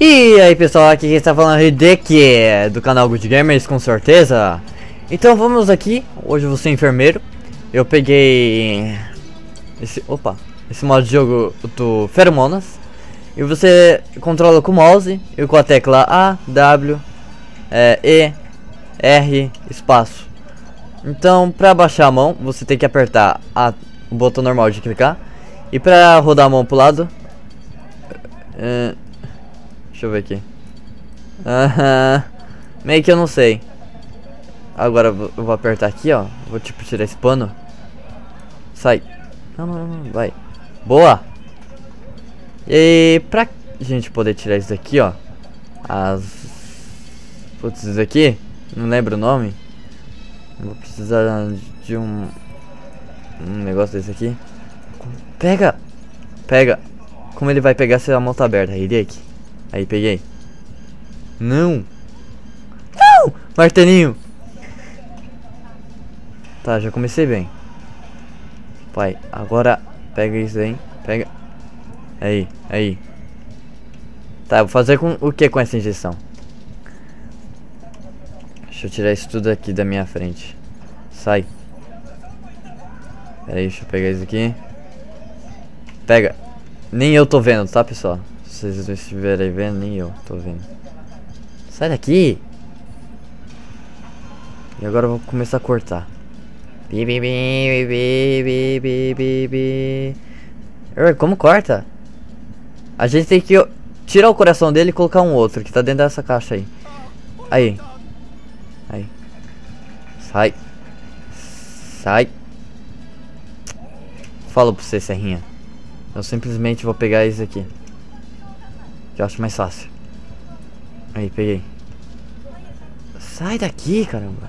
E aí pessoal, aqui quem está falando é Hideki, do canal Good Gamers, com certeza. Então vamos aqui, hoje eu vou ser enfermeiro. Eu peguei esse, opa, esse modo de jogo do Feromonas E você controla com o mouse e com a tecla A, W, é, E, R, espaço. Então para baixar a mão, você tem que apertar a, o botão normal de clicar. E para rodar a mão pro lado é, Deixa eu ver aqui. Aham. Meio que eu não sei. Agora eu vou apertar aqui, ó. Vou tipo tirar esse pano. Sai. Não, não, não, vai. Boa. E pra gente poder tirar isso daqui, ó. As... Putz, isso daqui. Não lembro o nome. Vou precisar de um... Um negócio desse aqui. Pega. Pega. Como ele vai pegar se a mão tá aberta? Hideki. Aí, peguei. Não! Não! Martelinho! Tá, já comecei bem. Pai, agora pega isso aí. Pega. Aí, aí. Tá, vou fazer com o que com essa injeção? Deixa eu tirar isso tudo aqui da minha frente. Sai. Pera aí, deixa eu pegar isso aqui. Pega. Nem eu tô vendo, tá, pessoal? Se vocês estiverem vendo, nem eu tô vendo. Sai daqui! E agora eu vou começar a cortar. Bi, bi, bi, bi, bi, bi, bi. Como corta? A gente tem que tirar o coração dele e colocar um outro que tá dentro dessa caixa aí. Aí. Aí. Sai. Sai. Falo pra você, Serrinha. Eu simplesmente vou pegar isso aqui. Eu acho mais fácil. Aí, peguei. Sai daqui, caramba.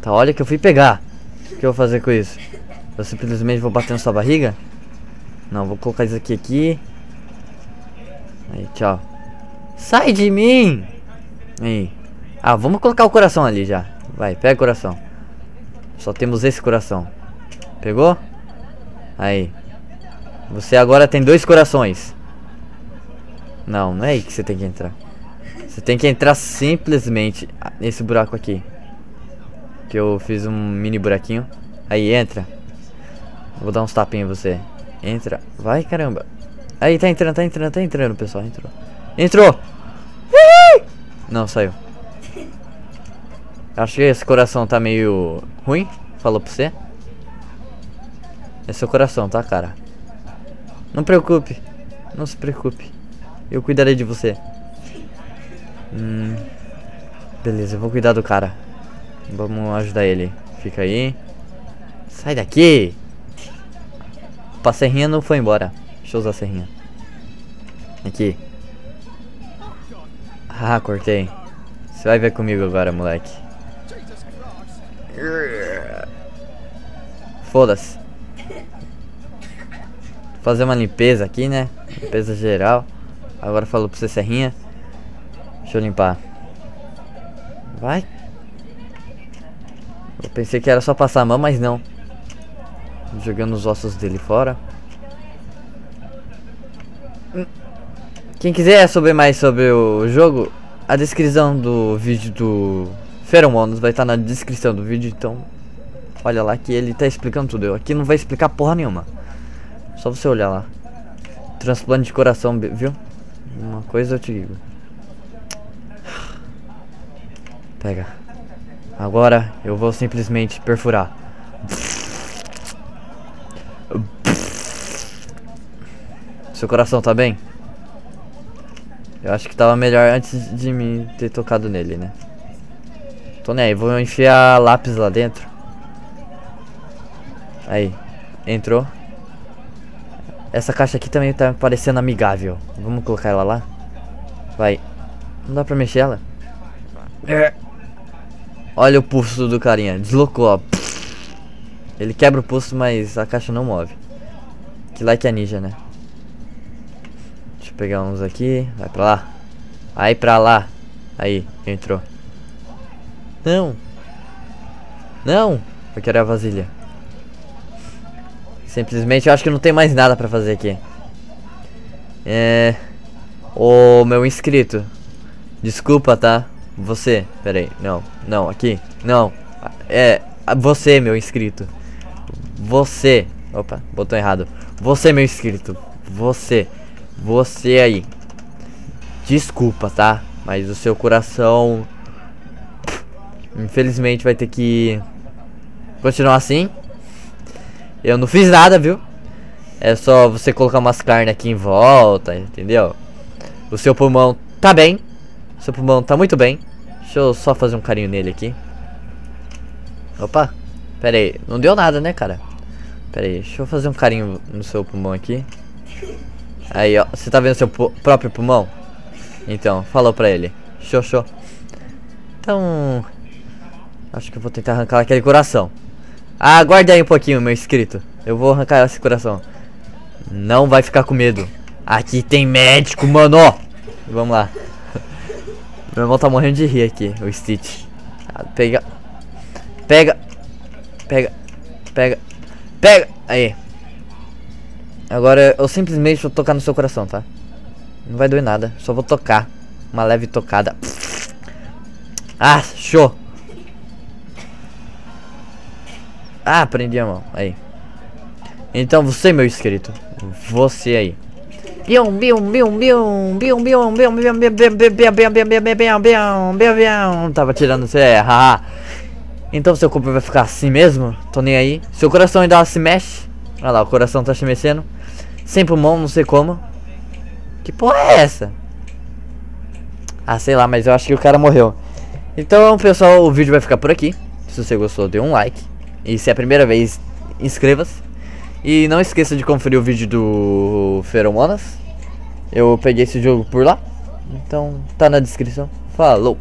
Tá, olha que eu fui pegar. O que eu vou fazer com isso? Eu simplesmente vou bater na sua barriga? Não, vou colocar isso aqui aqui. Aí, tchau. Sai de mim! Aí. Ah, vamos colocar o coração ali já. Vai, pega o coração. Só temos esse coração. Pegou? Aí. Você agora tem dois corações. Não, não é aí que você tem que entrar. Você tem que entrar simplesmente nesse buraco aqui. Que eu fiz um mini buraquinho. Aí, entra. Vou dar uns tapinhos em você. Entra. Vai, caramba. Aí, tá entrando, tá entrando, tá entrando, pessoal. Entrou. Entrou! Não, saiu. Acho que esse coração tá meio ruim. Falou pra você. É o coração, tá, cara? Não preocupe. Não se preocupe. Eu cuidarei de você. Hum, beleza, eu vou cuidar do cara. Vamos ajudar ele. Fica aí. Sai daqui! A serrinha não foi embora. Deixa eu usar a serrinha. Aqui. Ah, cortei. Você vai ver comigo agora, moleque. Foda-se. Fazer uma limpeza aqui, né? Limpeza geral. Agora falou pra você serrinha. Deixa eu limpar. Vai. Eu pensei que era só passar a mão, mas não. Jogando os ossos dele fora. Quem quiser saber mais sobre o jogo, a descrição do vídeo do Feromonas vai estar na descrição do vídeo, então olha lá que ele tá explicando tudo. Eu aqui não vai explicar porra nenhuma. Só você olhar lá. Transplante de coração, viu? Uma coisa eu te digo. Pega. Agora eu vou simplesmente perfurar. Seu coração tá bem? Eu acho que tava melhor antes de me ter tocado nele, né? Tô nem aí, vou enfiar lápis lá dentro. Aí, entrou. Essa caixa aqui também tá parecendo amigável. Vamos colocar ela lá? Vai. Não dá pra mexer ela? É. Olha o pulso do carinha. Deslocou, ó. Ele quebra o pulso, mas a caixa não move. Que like a ninja, né? Deixa eu pegar uns aqui. Vai pra lá. Aí pra lá. Aí, entrou. Não. Não. Eu quero a vasilha. Simplesmente eu acho que não tem mais nada pra fazer aqui. É... Ô, meu inscrito. Desculpa, tá? Você, peraí, não, não, aqui, não. É, você, meu inscrito. Você. Opa, botou errado. Você, meu inscrito. Você. Você aí. Desculpa, tá? Mas o seu coração. Infelizmente vai ter que continuar assim. Eu não fiz nada, viu? É só você colocar umas carnes aqui em volta, entendeu? O seu pulmão tá bem. O seu pulmão tá muito bem. Deixa eu só fazer um carinho nele aqui. Opa. Pera aí. Não deu nada, né, cara? Pera aí. Deixa eu fazer um carinho no seu pulmão aqui. Aí, ó. Você tá vendo seu próprio pulmão? Então, falou pra ele. Show. Então... Acho que eu vou tentar arrancar aquele coração. Aguarde aí um pouquinho, meu inscrito. Eu vou arrancar esse coração. Não vai ficar com medo. Aqui tem médico, mano. Vamos lá. Meu irmão tá morrendo de rir aqui, o Stitch. Ah, pega. Pega. Pega. Pega. Pega. Aí. Agora eu simplesmente vou tocar no seu coração, tá? Não vai doer nada. Só vou tocar. Uma leve tocada. Ah, show. Ah, prendi a mão. Aí. Então você, meu inscrito. Você aí. Bium, bium, bium, bium, bium, bium, bium, bium, bium, bium, bium, bium. Tava tirando você, haha. Então seu corpo vai ficar assim mesmo? Tô nem aí. Seu coração ainda se mexe. Olha lá, o coração tá se mexendo. Sem pulmão, não sei como. Que porra é essa? Ah, sei lá, mas eu acho que o cara morreu. Então, pessoal, o vídeo vai ficar por aqui. Se você gostou, dê um like. E se é a primeira vez, inscreva-se. E não esqueça de conferir o vídeo do Feromonas. Eu peguei esse jogo por lá. Então, tá na descrição. Falou!